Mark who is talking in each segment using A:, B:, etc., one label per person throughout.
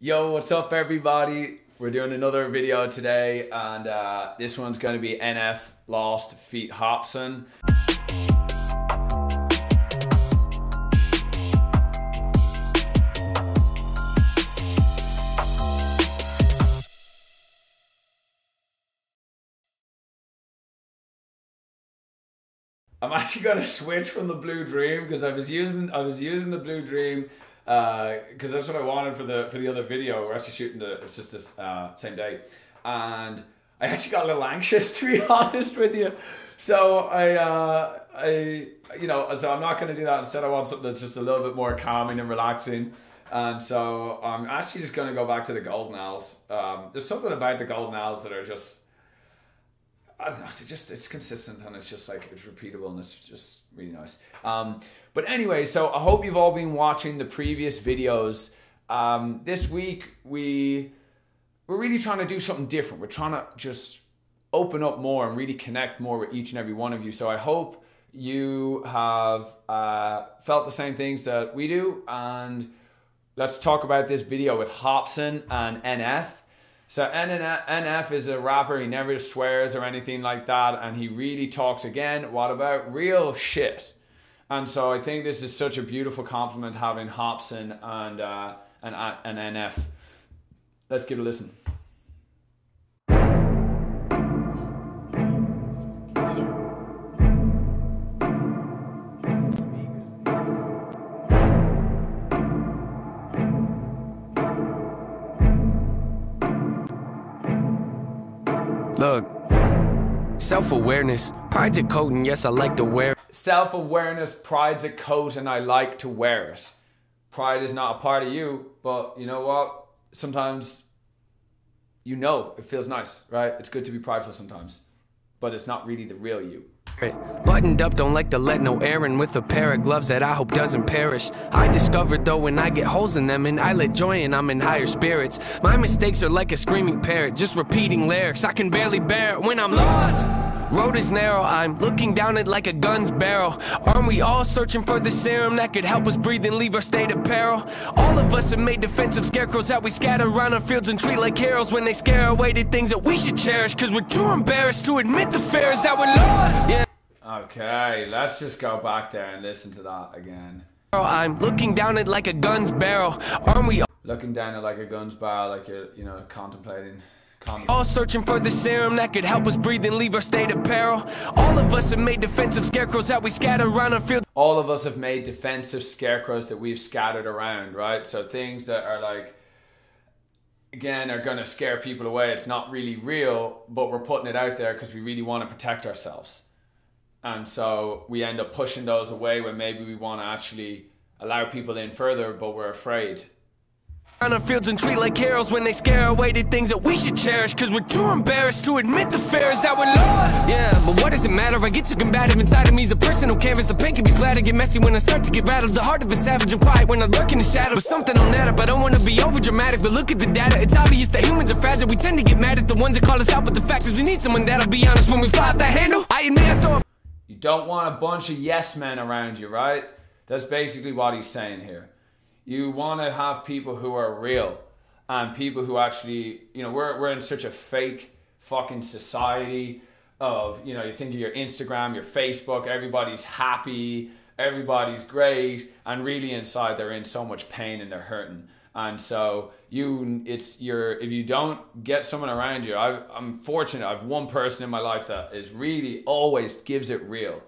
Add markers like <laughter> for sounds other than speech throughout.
A: Yo, what's up, everybody? We're doing another video today, and uh, this one's going to be NF Lost Feet Hopsin. I'm actually gonna <laughs> switch from the Blue Dream because I was using I was using the Blue Dream because uh, that's what I wanted for the for the other video. We're actually shooting the it's just this uh, same day, and I actually got a little anxious <laughs> to be honest with you. So I uh, I you know so I'm not gonna do that. Instead, I want something that's just a little bit more calming and relaxing. And so I'm actually just gonna go back to the golden owls. Um, there's something about the golden owls that are just I don't know. It's just it's consistent and it's just like it's repeatable and it's just really nice. Um, but anyway, so I hope you've all been watching the previous videos. Um, this week we we're really trying to do something different. We're trying to just open up more and really connect more with each and every one of you. So I hope you have uh, felt the same things that we do. And let's talk about this video with Hopsin and NF. So NF is a rapper. He never swears or anything like that, and he really talks again. What about real shit? And so I think this is such a beautiful compliment having Hopsin and uh, and and NF. Let's give it a listen.
B: Look, self awareness, pride's a coat, and yes, I like to wear.
A: Self awareness, pride's a coat, and I like to wear it. Pride is not a part of you, but you know what? Sometimes you know it feels nice, right? It's good to be prideful sometimes, but it's not really the real you.
B: Buttoned up, don't like to let no air in with a pair of gloves that I hope doesn't perish. I discovered though when I get holes in them and I let joy in, I'm in higher spirits. My mistakes are like a screaming parrot, just repeating lyrics. I can barely bear it when I'm lost. Road is narrow, I'm looking down it like a gun's barrel. Aren't we all searching for the serum that could help us breathe and leave our state of peril? All of us have made defensive scarecrows that we scatter around our fields and treat like heroes when they scare away the things that we should cherish. Cause we're too embarrassed to admit the fears that we're lost. Yeah.
A: Okay, let's just go back there and listen to that again.
B: I'm looking down it like a gun's barrel. Aren't we all
A: looking down it like a gun's barrel, like you're, you know, contemplating?
B: All searching for the serum that could help us breathe and leave our state of peril. All of us have made defensive scarecrows that we scatter around our field.
A: All of us have made defensive scarecrows that we've scattered around, right? So things that are like, again, are going to scare people away. It's not really real, but we're putting it out there because we really want to protect ourselves. And so we end up pushing those away when maybe we want to actually allow people in further, but we're afraid
B: on our fields and treat like heroes when they scare away the things that we should cherish. Cause we're too embarrassed to admit the fears that we're lost Yeah, but what does it matter? I get too combative inside of me? Is a personal canvas. The paint can be flat, I get messy when I start to get rattled. The heart of a savage and quiet when I lurk in the shadow But something on that up, I don't wanna be over dramatic But look at the data, it's obvious that humans are fragile. We tend to get mad at the ones that call us out But the fact is we need someone that'll be honest when we fly off that handle. I admit I throw
A: You don't want a bunch of yes men around you, right? That's basically what he's saying here. You want to have people who are real and people who actually, you know, we're, we're in such a fake fucking society of, you know, you think of your Instagram, your Facebook, everybody's happy, everybody's great, and really inside they're in so much pain and they're hurting. And so you, it's your, if you don't get someone around you, I've, I'm fortunate. I've one person in my life that is really always gives it real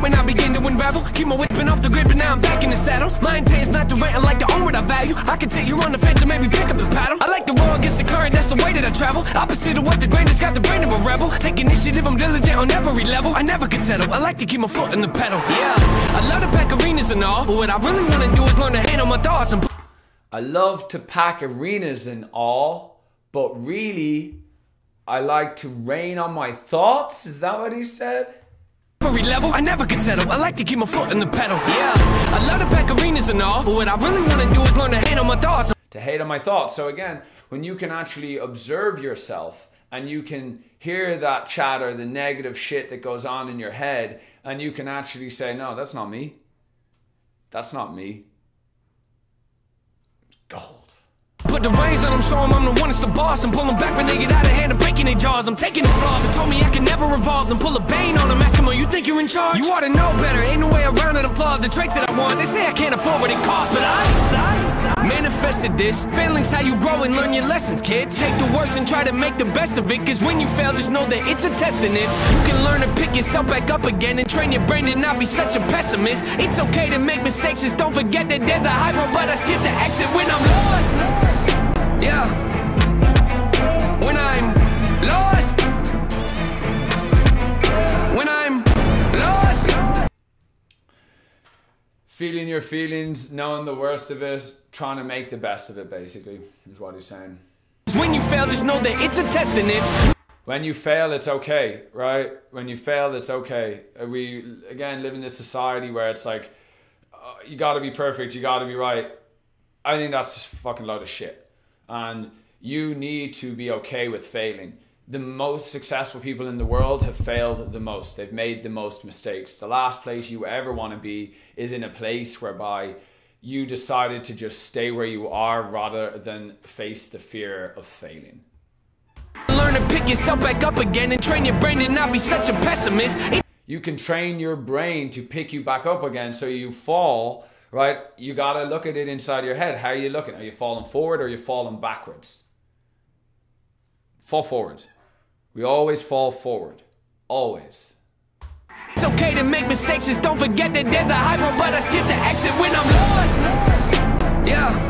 B: when I begin to unravel. Keep my whipping off the grip and now I'm back in the saddle. My intent is not to rent, I like to own what I value. I can take you on the fence and maybe pick up the paddle. I like to roll against the current, that's the way that I travel. Opposite of what the has got the brain of a rebel. Take initiative, I'm diligent on every level. I never could settle, I like to keep my foot in the pedal. Yeah, I love to pack arenas and all But what I really want to do is learn to handle my thoughts and
A: I love to pack arenas and all But really, I like to rain on my thoughts, is that what he said?
B: Every level I never could settle, I like to keep my foot in the pedal. Yeah, I love to pack arenas and all But what I really want to do is learn to hate on my thoughts.
A: To hate on my thoughts. So again, when you can actually observe yourself And you can hear that chatter, the negative shit that goes on in your head And you can actually say, no, that's not me. That's not me. Gold
B: put the reins on them, show them I'm the one that's the boss. And pull them back when they get out of hand, I'm breaking their jaws. I'm taking the flaws. They told me I can never evolve. then pull a bane on them. Ask them, oh, you think you're in charge? You ought to know better, ain't no way around it. Flawed. The traits that I want, they say I can't afford what it costs, but I, I manifested this. Failing's how you grow and learn your lessons, kids. Take the worst and try to make the best of it, cause when you fail, just know that it's a test in it. You can learn to pick yourself back up again and train your brain to not be such a pessimist. It's okay to make mistakes, just don't forget that there's a high road, but I skip the exit when I'm lost. Yeah. When I'm lost. When I'm lost.
A: Feeling your feelings, knowing the worst of it, trying to make the best of it, basically, is what he's saying.
B: When you fail, just know that it's a test in it.
A: When you fail, it's okay, right? When you fail, it's okay. We, again, live in this society where it's like, uh, you gotta be perfect, you gotta be right. I think that's just fucking load of shit. And you need to be okay with failing. The most successful people in the world have failed the most. They've made the most mistakes. The last place you ever want to be is in a place whereby you decided to just stay where you are rather than face the fear of failing.
B: Learn to pick yourself back up again and train your brain to not be such a pessimist.
A: You can train your brain to pick you back up again so you fall right? You got to look at it inside your head. How are you looking? Are you falling forward or are you falling backwards? Fall forward. We always fall forward. Always.
B: It's okay to make mistakes, just don't forget that there's a high road, but I skip the exit when I'm lost. Yeah.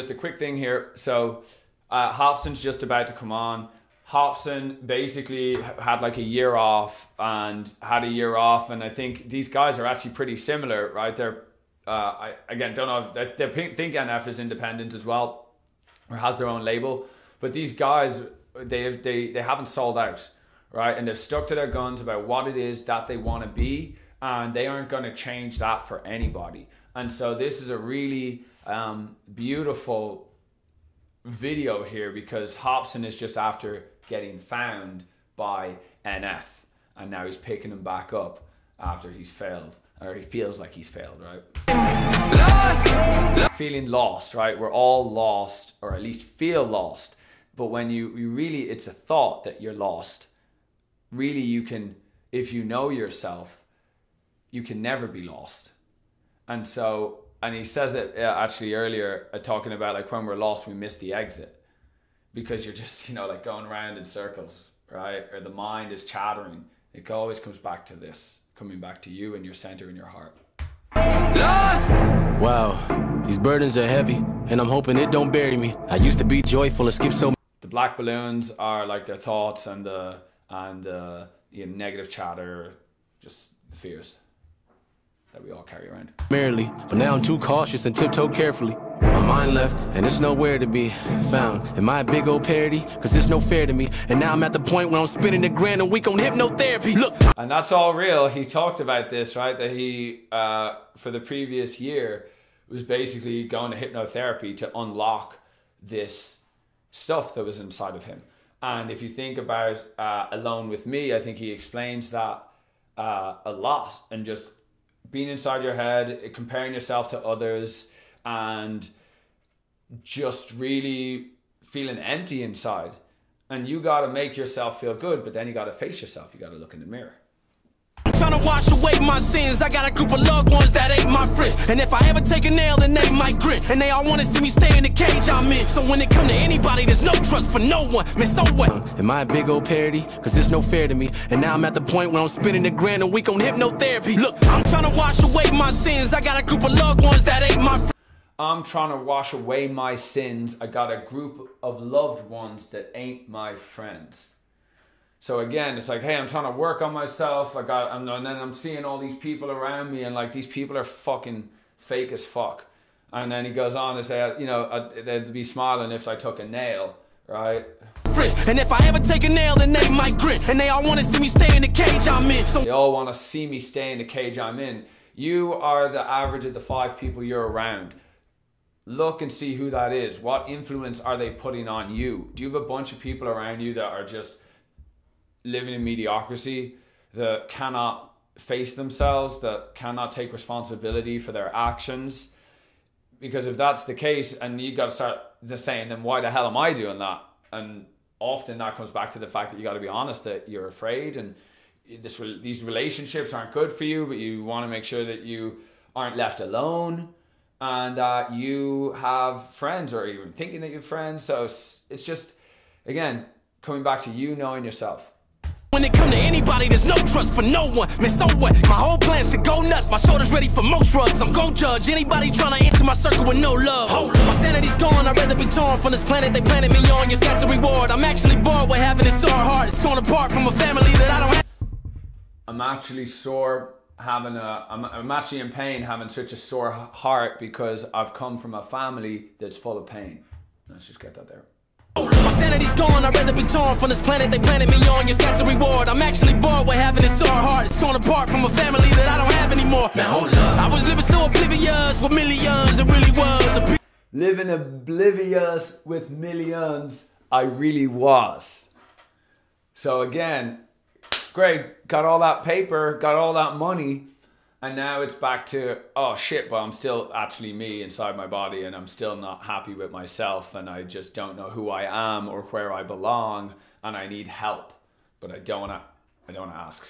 A: Just a quick thing here so uh, Hopsin's just about to come on Hopsin basically had like a year off and had a year off and i think these guys are actually pretty similar right they're uh, I, again don't know if they, they think nf is independent as well or has their own label. But these guys, they they they haven't sold out, right? And they're stuck to their guns about what it is that they want to be, and they aren't going to change that for anybody. And so this is a really um, beautiful video here because Hopsin is just after getting found by NF, and now he's picking him back up after he's failed, or he feels like he's failed, right?
B: lost.
A: feeling lost, right? We're all lost, or at least feel lost. But when you, you really, it's a thought that you're lost. Really, you can, if you know yourself, you can never be lost. And so, and he says it uh, actually earlier, uh, talking about like when we're lost, we miss the exit because you're just, you know, like going around in circles, right? Or the mind is chattering. It always comes back to this, coming back to you and your center in your heart.
B: Lost.
C: Wow, these burdens are heavy, and I'm hoping it don't bury me. I used to be joyful and skip so
A: the black balloons are like their thoughts and the and the you know, negative chatter, just the fears that we all carry around.
C: merrily, but now I'm too cautious and tiptoe carefully. My mind left, and it's nowhere to be found. Am I a big old parody? Cause it's no fair to me. And now I'm at the point where I'm spending a grand a week on hypnotherapy. Look,
A: And that's all real. He talked about this, right? That he, uh, for the previous year, was basically going to hypnotherapy to unlock this stuff that was inside of him. And if you think about uh, Alone with Me, I think he explains that uh, a lot and just being inside your head, comparing yourself to others, and just really feeling empty inside. And you got to make yourself feel good, but then you got to face yourself. You got to look in the mirror.
C: Trying to wash away my sins. I got a group of loved ones that ain't my friends. And if I ever take a nail, then they might grit. And they all wanna see me stay in the cage I'm in. So when it come to anybody, there's no trust for no one. Man, so what? Am I a big old parody? Cause it's no fair to me. And now I'm at the point where I'm spending a grand a week on hypnotherapy. Look, I'm trying to wash away my sins. I got a group of loved ones that ain't my friends.
A: I'm trying to wash away my sins. I got a group of loved ones that ain't my friends. So again, it's like, hey, I'm trying to work on myself. I got, and then I'm seeing all these people around me, and like these people are fucking fake as fuck. And then he goes on to say, you know, I'd- they'd be smiling if I took a nail, right?
C: And if I ever take a nail, then they might grin. And they all wanna see me stay in the cage I'm in. So
A: They all want to see me stay in the cage I'm in. You are the average of the five people you're around. look and see who that is. What influence are they putting on you? Do you have a bunch of people around you that are just living in mediocrity, that cannot face themselves, that cannot take responsibility for their actions? Because if that's the case, and you got to start just saying, then why the hell am I doing that? And often that comes back to the fact that you got to be honest that you're afraid and this these relationships aren't good for you, but you want to make sure that you aren't left alone and uh, you have friends or even thinking that you have friends. So it's, it's just, again, coming back to you knowing yourself.
C: When it come to anybody, there's no trust for no one. Man, so what? My whole plan's to go nuts. My shoulders ready for most drugs. I'm gon' judge anybody trying to enter my circle with no love. My sanity's gone. I'd rather be torn from this planet they planted me on. Your stats a reward. I'm actually bored with having it sore heart. It's torn apart from a family that I don't have.
A: I'm actually sore having a I'm, I'm actually in pain having such a sore heart because I've come from a family that's full of pain. Let's just get that there.
C: My sanity's gone, I'd rather be torn from this planet they planted me on. Your stats a reward. I'm actually bored with having it sore heart. It's torn apart from a family that I don't have anymore. Now hold up. I was living so oblivious with millions, it really was.
A: living oblivious with millions, I really was. So again, great, got all that paper, got all that money, and now it's back to oh shit, but I'm still actually me inside my body, and I'm still not happy with myself, and I just don't know who I am or where I belong, and I need help, but I don't wanna, I don't wanna ask.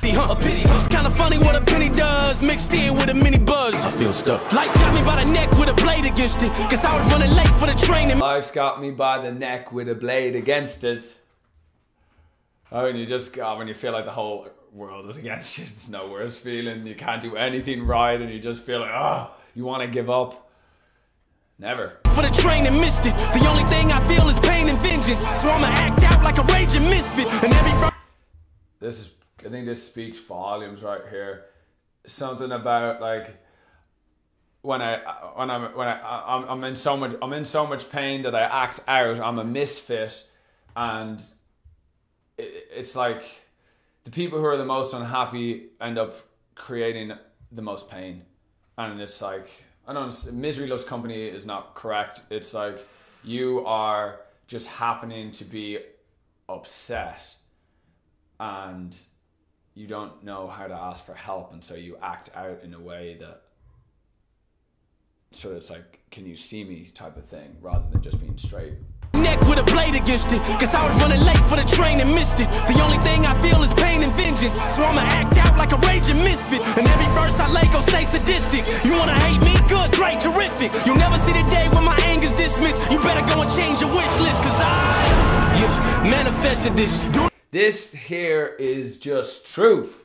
C: A pity. It's kinda funny what a penny does, mixed in with a mini buzz. I feel stuck. Life got me by the neck with a blade against it. Cause I was running late for the train.
A: Life's got me by the neck with a blade against it. Oh, and you just oh, when you feel like the whole world is against you, <laughs> it's no worse feeling. You can't do anything right, and you just feel like oh, you want to give up. Never.
C: For the train and missed it. The only thing I feel is pain and vengeance. So I'ma act out like a raging misfit. And every
A: This is I think this speaks volumes right here. Something about like when I when I'm when I I'm, I'm in so much I'm in so much pain that I act out. I'm a misfit, and it's like the people who are the most unhappy end up creating the most pain, and it's like I don't misery loves company is not correct. It's like you are just happening to be upset, and you don't know how to ask for help, and so you act out in a way that so it's like, can you see me type of thing, rather than just being straight.
C: Neck with a blade against it. Cause I was running late for the train and missed it. The only thing I feel is pain and vengeance. So I'ma act out like a raging misfit. And every verse I lay go stay sadistic. You wanna hate me? Good, great, terrific. You'll never see the day when my anger's dismissed. You better go and change your wish list. Cause I, yeah, manifested this. Do
A: This here is just truth.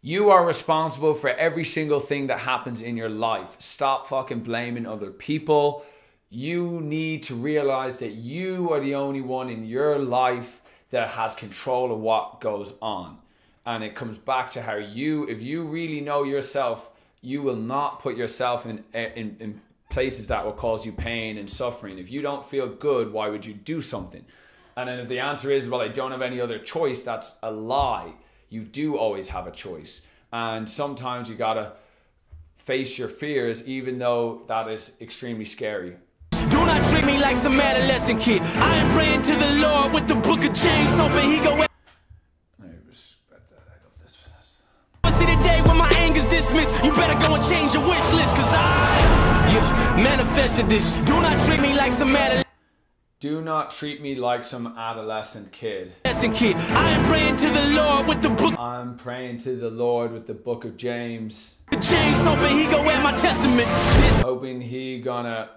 A: You are responsible for every single thing that happens in your life. Stop fucking blaming other people. You need to realize that you are the only one in your life that has control of what goes on. And it comes back to how you, if you really know yourself, you will not put yourself in, in, in places that will cause you pain and suffering. If you don't feel good, why would you do something? And then if the answer is, well, I don't have any other choice, that's a lie. You do always have a choice. And sometimes you gotta face your fears, even though that is extremely scary.
C: Do not treat me like some adolescent kid. I am praying to the Lord with the book of James, hoping he go
A: I respect that. I love this.
C: See the day when my anger's dismissed. You better go and change your wish list, cause I, yeah, manifested this. Do not treat me like some adolescent
A: Do not treat me like some adolescent kid.
C: kid. I am praying to the Lord with the book
A: I'm praying to the Lord with the book of James,
C: James, hoping he go at my testament. This
A: hoping he gonna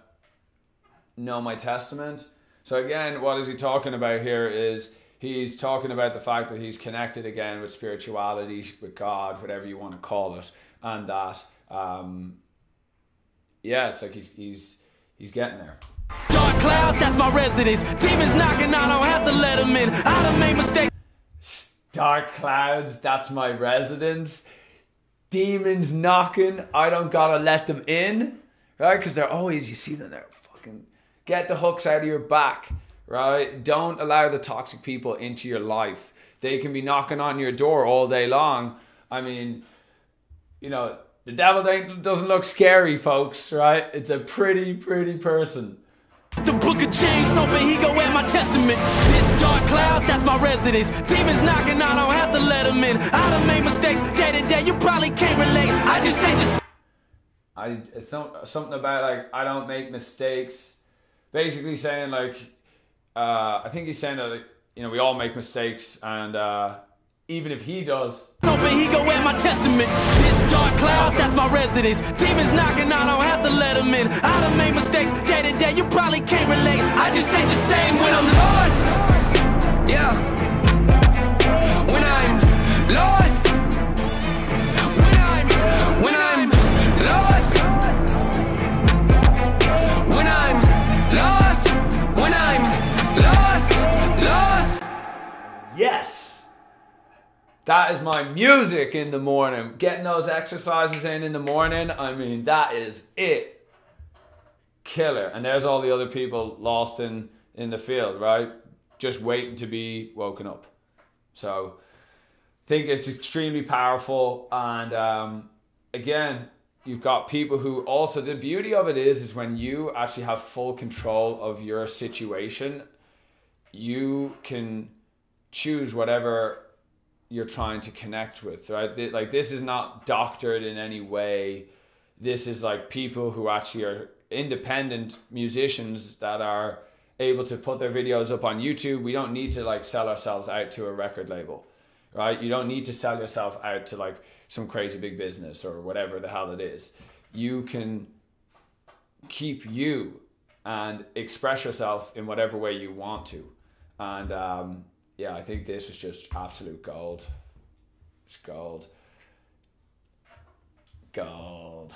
A: know my testament. So again, what is he talking about here is he's talking about the fact that he's connected again with spirituality, with God, whatever you want to call it, and that um, yeah, it's like he's he's he's getting there.
C: dark cloud, that's my residence. Demons knocking, I don't have to let them in. I done made mistakes.
A: Dark clouds, that's my residence. Demons knocking, I don't gotta let them in, right? Because they're always, you see them there, fucking get the hooks out of your back, right? Don't allow the toxic people into your life. They can be knocking on your door all day long. I mean, you know, The devil doesn't look scary, folks, right? It's a pretty, pretty person.
C: The book of James open, he go at my testament. This dark cloud, that's my residence. Demons knocking, I don't have to let them in. I done made mistakes day to day, you probably can't relate. I just ain't just.
A: I it's not, something about like I don't make mistakes. Basically saying like uh, I think he's saying that you know we all make mistakes and uh, even if he does,
C: open, he go my testament. This dark cloud, that's my residence. Demons knocking, I don't have to let in. I done made mistakes day to day, you probably can't relate. I just ain't the same when I'm lost.
A: That is my music in the morning. Getting those exercises in in the morning. I mean that is it. Killer. And there's all the other people lost in in the field, right? Just waiting to be woken up. So I think it's extremely powerful and um, again you've got people who also the beauty of it is is when you actually have full control of your situation you can choose whatever you're trying to connect with right? Like this is not doctored in any way. This is like people who actually are independent musicians that are able to put their videos up on YouTube. We don't need to like sell ourselves out to a record label right? You don't need to sell yourself out to like some crazy big business or whatever the hell it is. You can keep you and express yourself in whatever way you want to. And um, yeah i think this was just absolute gold. It's gold. Gold